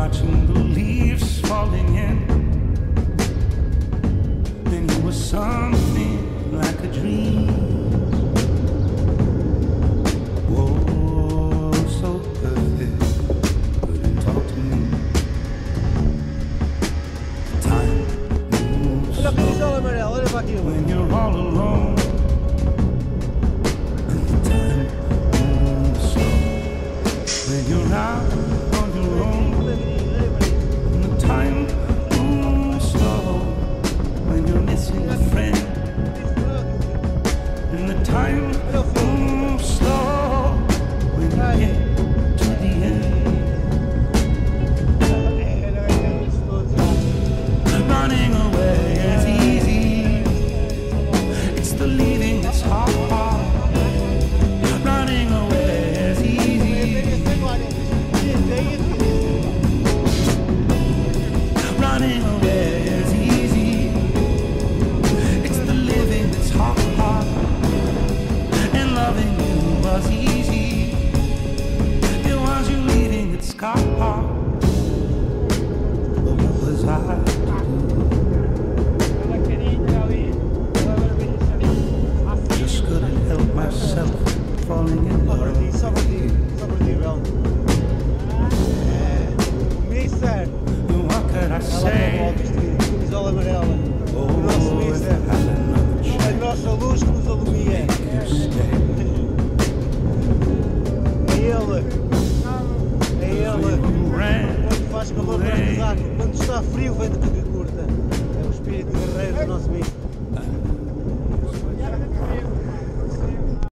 watching the leaves falling in. Then you were something like a dream. Whoa, so perfect. Couldn't talk to me. Time moves Olha a camisola amarela, olha para aquilo. when you're all alone. When was easy. It was you leaving that's hard. But what was I to do? Just couldn't help myself falling in love. ti, só para ti, só para ti, Bel. É. Mister, What could I say? Ele, é ele. Quando faz calor traz casaco, quando está frio vem de canga curta. É o espírito guerreiro do nosso Mister.